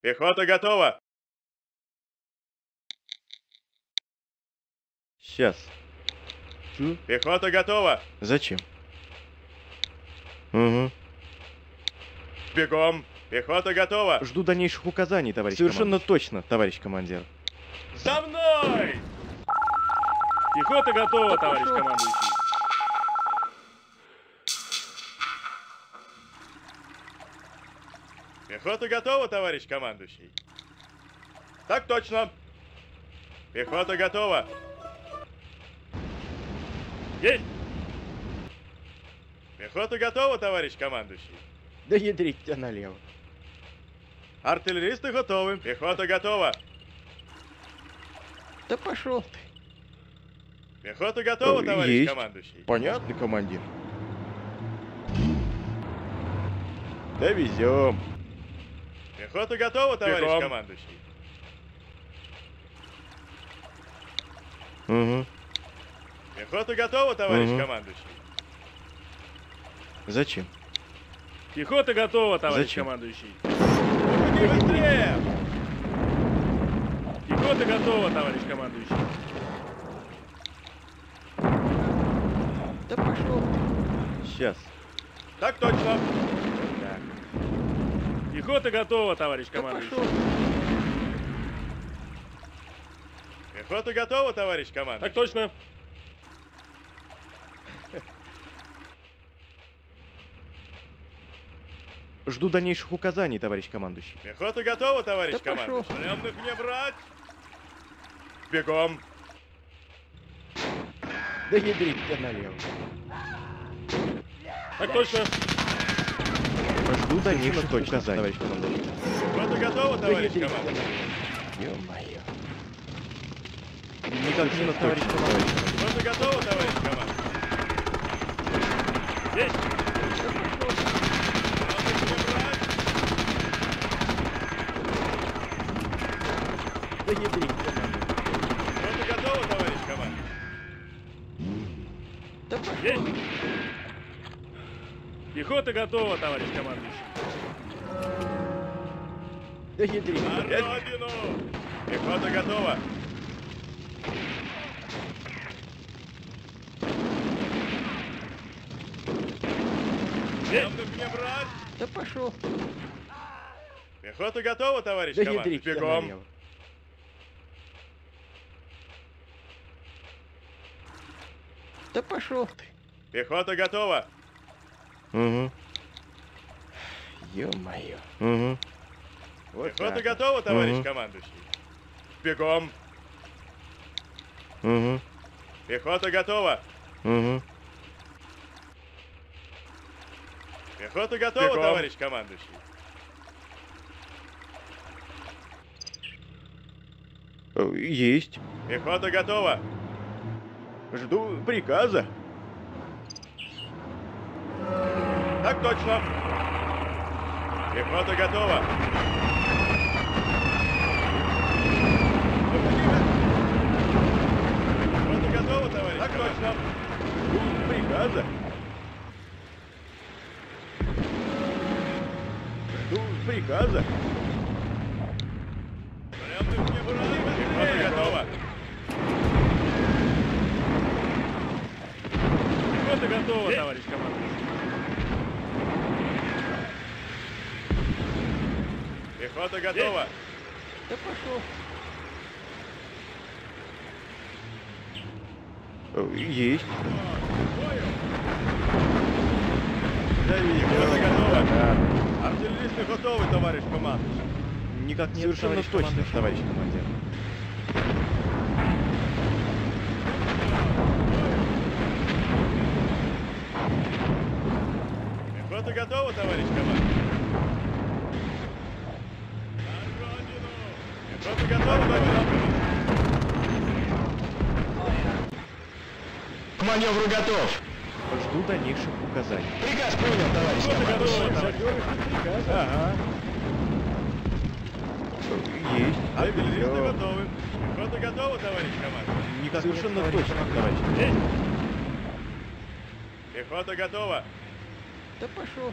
Пехота готова. Сейчас. Пехота готова. Зачем? Угу. Бегом. Пехота готова. Жду дальнейших указаний, товарищ Совершенно командующий. точно, товарищ командир. За мной! Пехота готова, товарищ командующий. Пехота готова, товарищ командующий. Так точно. Пехота готова. Есть! Пехота готова, товарищ командующий. Да ядрить тебя налево. Артиллеристы готовы. Пехота готова. Да пошел ты. Пехота готова, Э, товарищ есть. командующий. Понятно, командир. Довезем. Пехота готова, товарищ Бегом. командующий. Угу. Пехота готова, товарищ Мгм. командующий. Зачем? Пехота готова, товарищ Зачем? командующий. Выходи быстрее! Пехота готова, товарищ командующий. Да пошел Сейчас. Так точно. Так. Пехота готова, товарищ командующий. Пехота готова, товарищ Так командующий. точно. Жду дальнейших указаний, товарищ командующий. Пехота готова, товарищ Да пошел. командующий. Пленных не брать. Бегом. Да ядрить тебя налево. Так точно. Жду дальнейших указаний, товарищ командующий. Пехота готова, товарищ командующий. Ё-моё. Не товарищ. Пехота готова, товарищ командующий. Есть! Пленных не брать. Да ядрить тебя налево. Пехота готова, товарищ. Да пошел Есть! Пехота готова, товарищ командующий. Да родину. Пехота готова. Есть! Пленных не брать. Да пошел Пехота готова, товарищ Да командующий. тебя Бегом. Да пошел ты. Пехота готова. Угу. Ё-моё. Угу. Вот Пехота так. готова, товарищ Мгм. командующий. Бегом. Угу. Пехота готова. Угу. Пехота готова, Бегом. товарищ командующий. Э, Есть. Пехота готова. Жду приказа. Так точно. Пехота готова. Пехота готова, товарищ Так точно. Приказа. Жду приказа. Пехота готова. Пехота готова, товарищ командующий. Пехота готова. Да пошел. Есть. Дави, пехота готова. Артиллеристы готовы, товарищ командующий. Никак Нет, Совершенно товарищ точно, командующий. товарищ командир. Пехота готова, товарищ командующий. На родину. Пехота готова, товарищ командующий. К маневру готов. Жду дальнейших указаний. Приказ понял, товарищ командующий. Ага. Есть. Всё. готовы. Пехота готова, товарищ командующий. Никак Совершенно товарищ точно, товарищ. Есть! Пехота готова. Да пошел.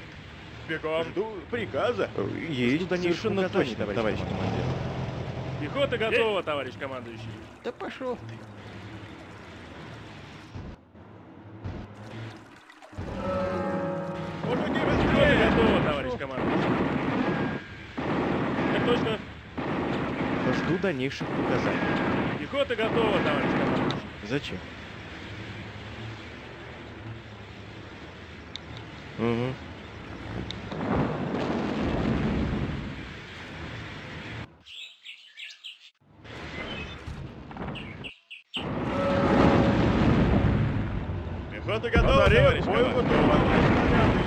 Бегом. Жду приказа. Есть. Жду Совершенно указаний, точно, товарищ товарищ командир. Пехота готова, товарищ командующий. Да пошел ты. Точно. Жду дальнейших указаний. Пехота готова, товарищ командующий. Зачем? Угу. Пехота готова, товарищ к бою командир. готова. Снаряды.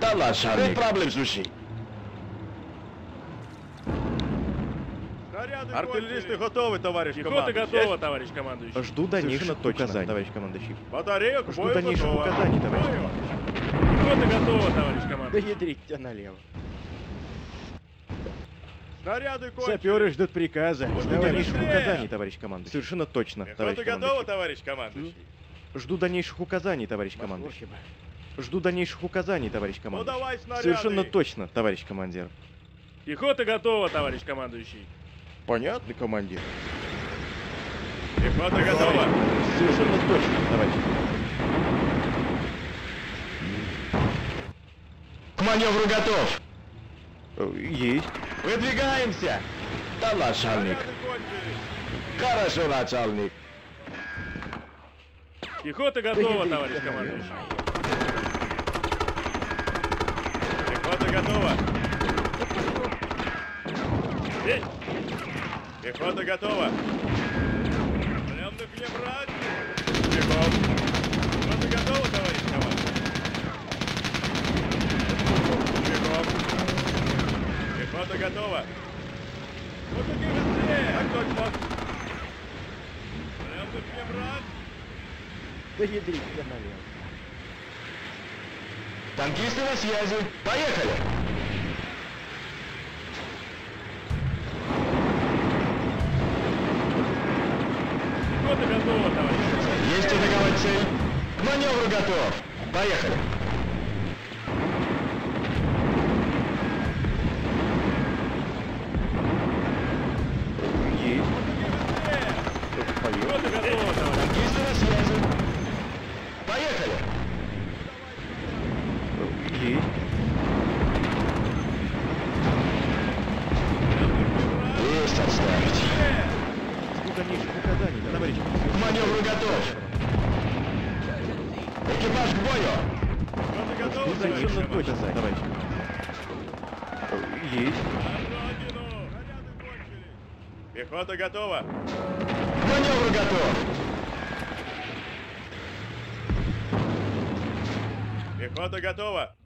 Да лошадник. проблем, слушай. Артиллеристы готовы, товарищ Пехота командующий. готова, товарищ командующий. Жду дальнейших указаний. товарищ командующий. Батарея к Жду дальнейших готова. указаний, товарищ Бою. Пехота готова, товарищ Да командующий. ядрить тебя налево. Снаряды кончились. Саперы ждут приказа. Жду дальнейших указаний, товарищ командующий. Совершенно точно, товарищ Пехота готова, командующий. товарищ командующий. Жду дальнейших указаний, товарищ командующий. Жду дальнейших указаний, товарищ Ну командующий. давай снаряды. Совершенно точно, товарищ командир. Пехота готова, товарищ командующий. Понятно, командир. Пехота готова. Совершенно точно, товарищ. К маневру готов. Э, Есть. Выдвигаемся. Да кончились. Хорошо, начальник. Пехота готова, товарищ командующий. Пехота готова. Есть. Пехота готова. Пленных не брать. Бегом. Пехота готова, товарищ командир. Бегом. Пехота готова. Мужики, быстрее! Так точно. Пленных не брать. Да ядрить тебя налево. Танкисты на связи. Поехали. Пехота готова, товарищ командующий. Есть атаковать цель. К маневру готов. Поехали. Есть. Пехота готова, товарищ. Танкисты на связи. Поехали. Э, Есть. Есть отставить. Жду дальнейших указаний, товарищ К маневру готов. Экипаж к бою. Пехота готова, Жду точно, товарищ. Э, Есть. Пехота готова. К маневру готов. Пехота готова.